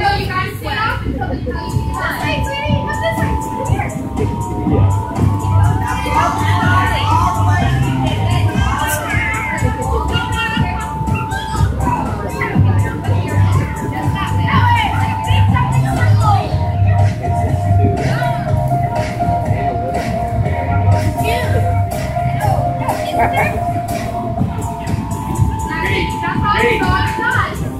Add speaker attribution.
Speaker 1: go, you guys. Stay up until the time. Come